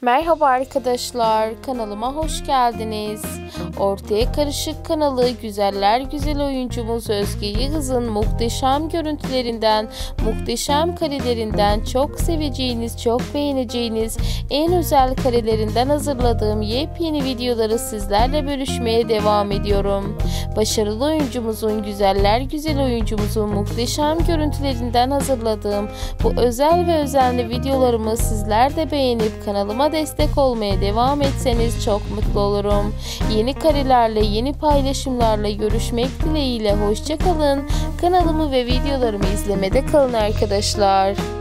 Merhaba arkadaşlar, kanalıma hoş geldiniz. Ortaya Karışık kanalı güzeller güzel oyuncumuz Özge Yıldız'ın muhteşem görüntülerinden, muhteşem karelerinden çok seveceğiniz, çok beğeneceğiniz en özel karelerinden hazırladığım yepyeni videoları sizlerle bölüşmeye devam ediyorum. Başarılı oyuncumuzun, güzeller güzel oyuncumuzun muhteşem görüntülerinden hazırladığım bu özel ve özenli videolarımı sizler de beğenip kanalıma destek olmaya devam etseniz çok mutlu olurum. Yeni karelerle, yeni paylaşımlarla görüşmek dileğiyle hoşçakalın. Kanalımı ve videolarımı izlemede kalın arkadaşlar.